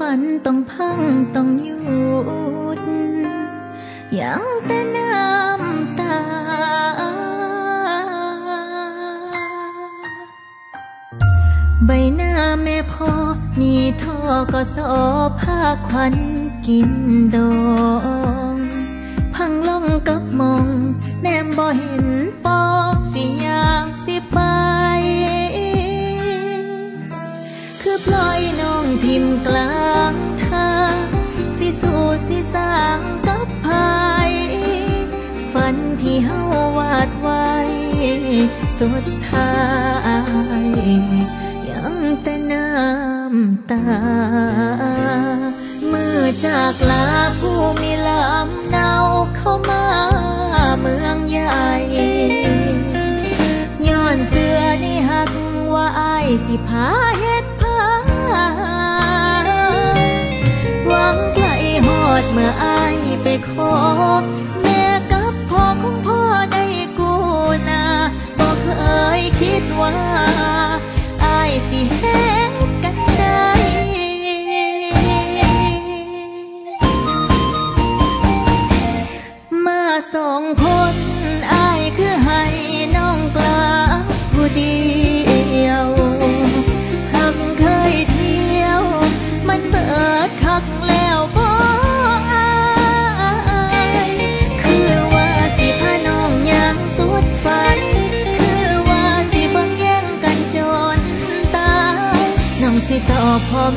ฝันต้องพังต้องหยุดยังแต่น้ำตา ใบหน้าแม่พ่อนี่ท่อก็สอผ้าควันกินดองพังลงกับมอง แนมบ่เห็นปอกสิยางสิไป คือปล่อยน้องทิมกลา สุดท้าย ยังแต่น้ำตา เมื่อจากลาผู้มีลำเนาเข้ามาเมืองใหญ่ย้อนเสื้อนี่หักว่าอายสิพาเฮ็ดพาหวังไกลหอดเมื่ออายไปขอแม่ อายสิเฮ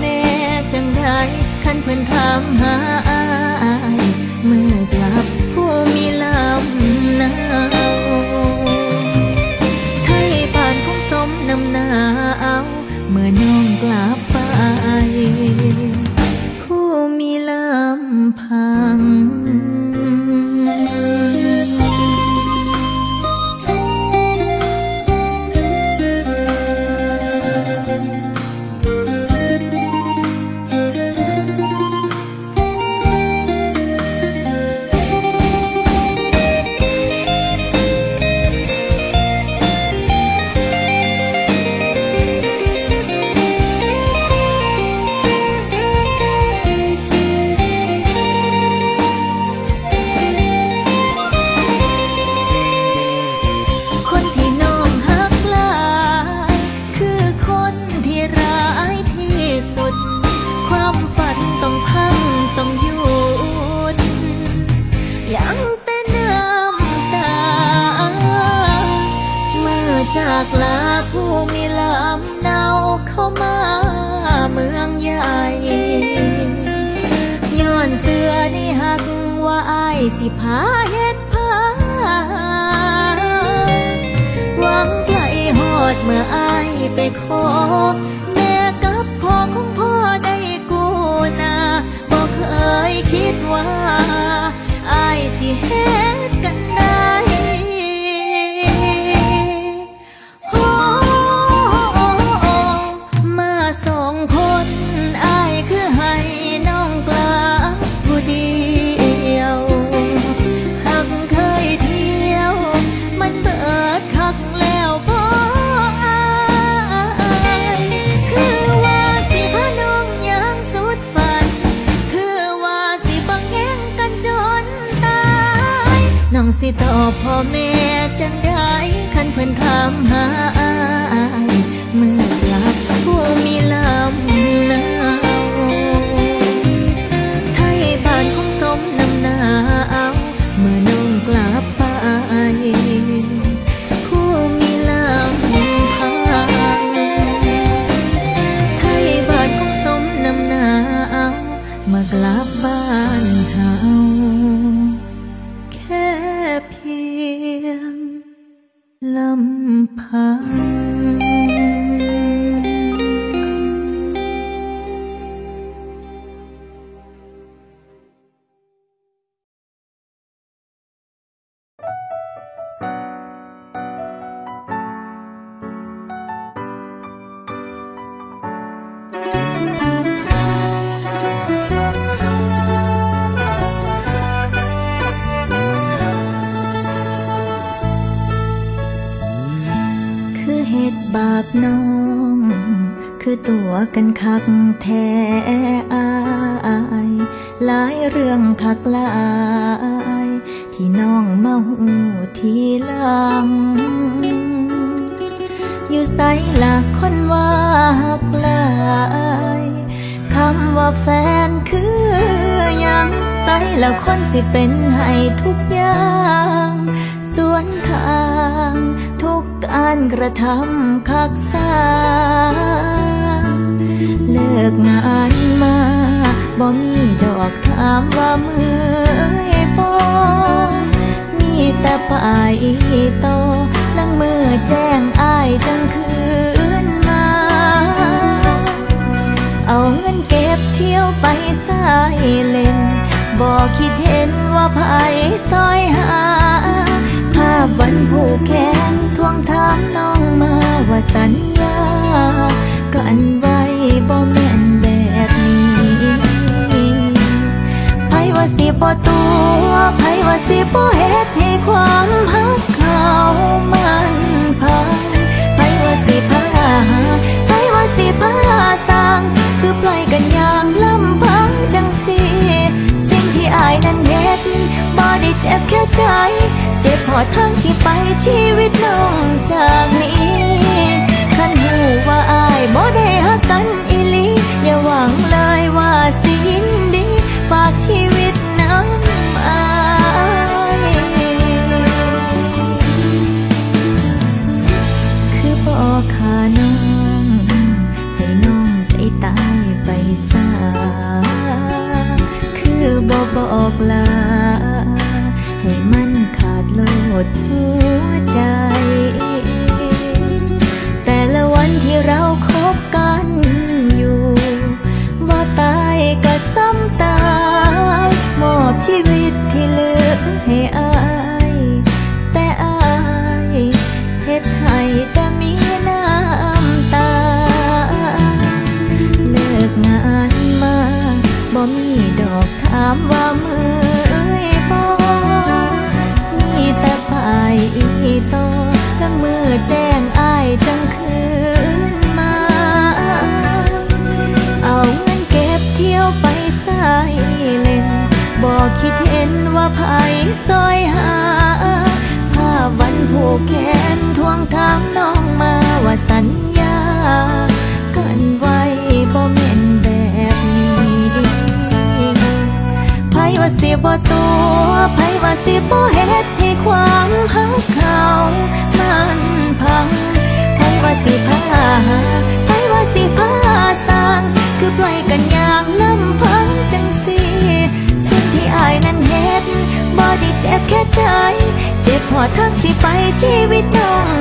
แม่จังได้คันเพิ่นถามหาอายเมื่อกลับผู้มีลำนาวไทยผ่านคงสมนำหนาวเมื่อน้องกลับ จากลาผู้มีลำเนาเข้ามาเมืองใหญ่ย้อนเสื้อนี่หักว่าอายสิพาเฮ็ดพาหวังไกลหอดเมื่ออายไปขอแม่กับพ่อของพ่อได้กูนาบอกเคยคิดว่าอายสิเฮ็ด องสิตอบพ่อแม่จังได้คันเพิ่นถามหาอายเมื่อกลับผู้มีลำนาวไทยบ้านคงสมน้ำหนาวเมื่อน้องกลับไปผู้มีลำพังไทยบ้านคงสมน้ำหนาวเมื่อกลับบ้านเฮา ลำพัง น้อง คือตัวกันคักแท้อายหลายเรื่องคักลายที่น้องเมาทีหลัง อยู่ใสหลักคนว่าหักลายคำว่าแฟนคือยังใสแล้วคนสิเป็นให้ทุกอย่าง สวนทาง ทุกการกระทำคักษาเลิกงานมาบ่มีดอกถามว่ามือปอมีแต่ปายโตลังมือแจ้งอายจังคืนมา เอาเงินเก็บเที่ยวไปสายเล่นบอกคิดเห็นว่าภายซอยหา วันผูกแขนทวงถามน้องมาว่าสัญญากันไว้บ่แม่นแบบนี้ไผว่าสิบ่ตัวไผว่าสิบ่เฮ็ดให้ความหักเขา เจ็บพอทั้งที่ไปชีวิตน้องจากนี้ คันหูว่าอายบ่ได้หักกัน อ เจ็บพอทั้งสิไปชีวิตน้อง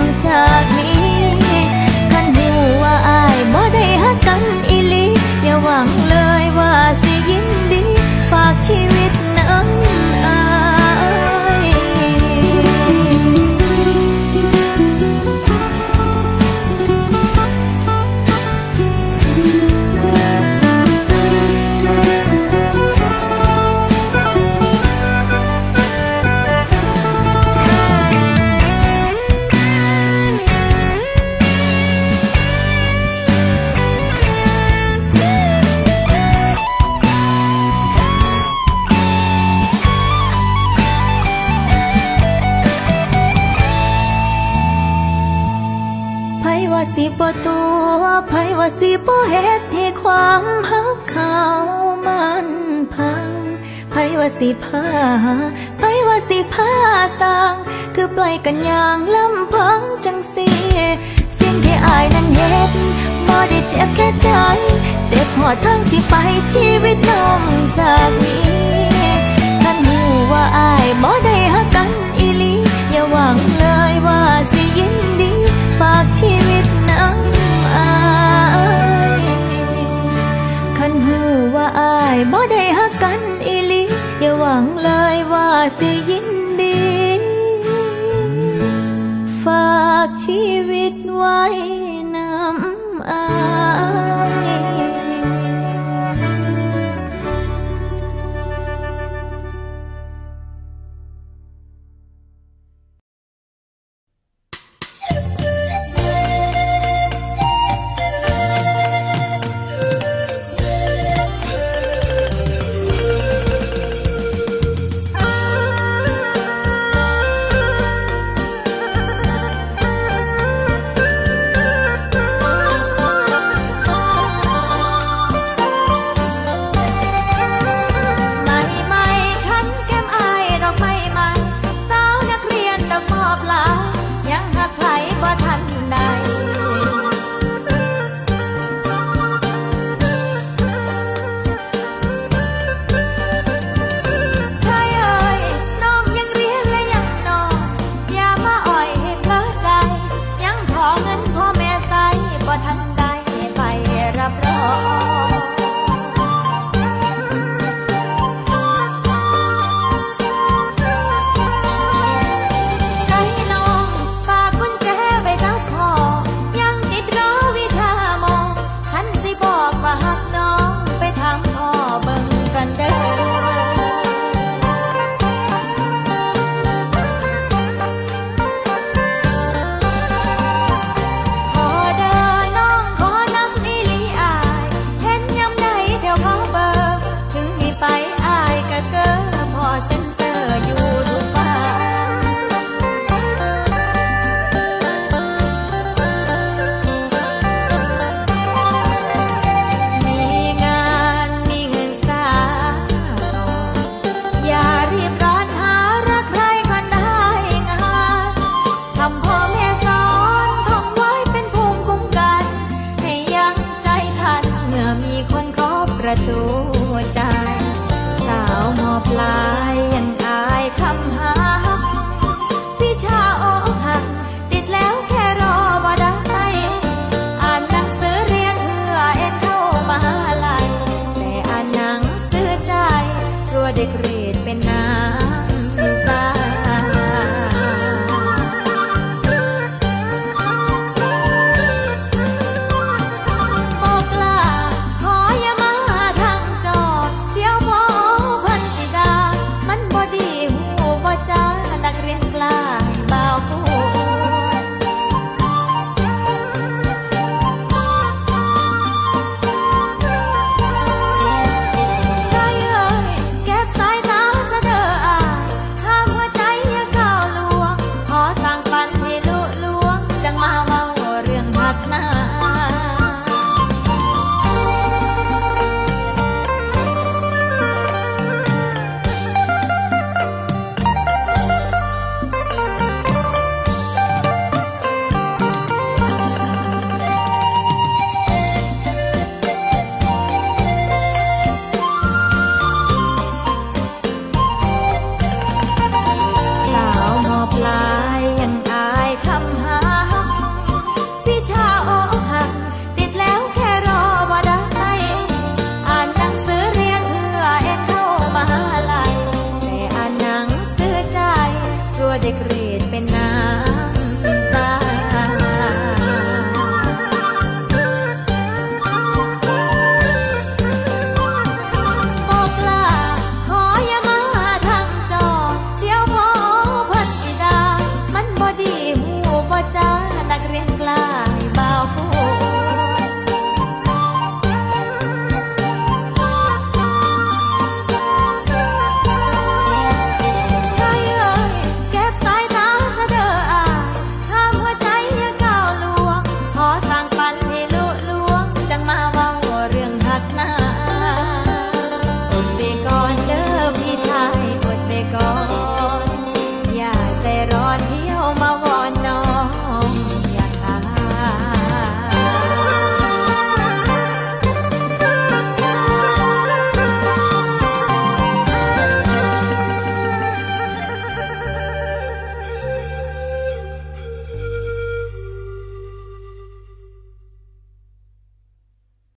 ว่าสิบ่ตัวไผว่าสิบ่เฮ็ดให้ความฮักเขามันพังไผว่าสิพาไผว่าสิพาสร้าง คือปล่อยกันอย่างลำพังจังสิสิ่งที่อายนั้นเฮ็ดบ่ได้เจ็บแค่ใจ เจ็บหอดทั้งสิไปชีวิตน้องจากนี้ท่านหูว่าอายบ่ได้ para. fly.